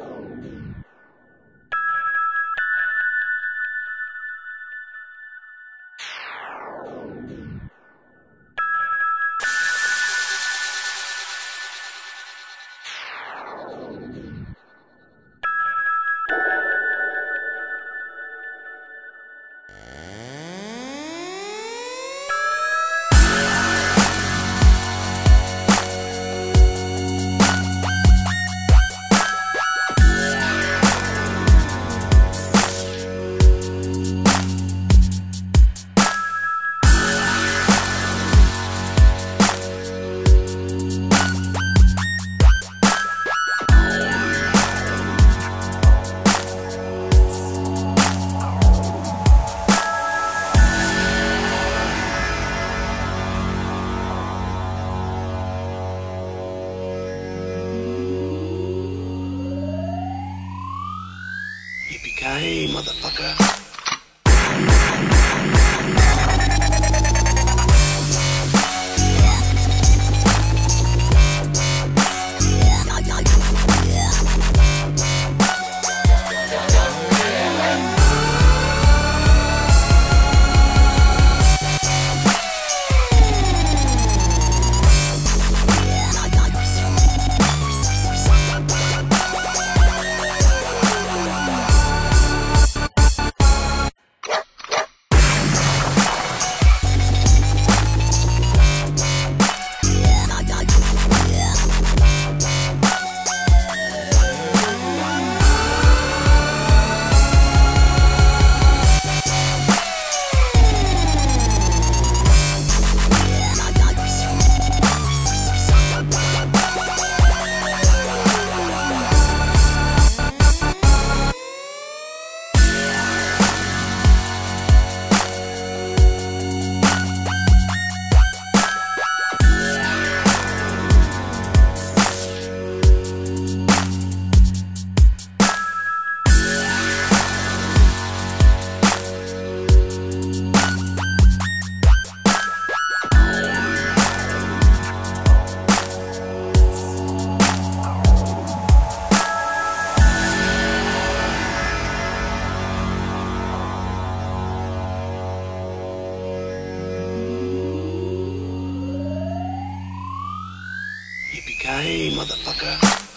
Thank you. Yippee-ki-yay, motherfucker. Yippee-ki-yay, motherfucker.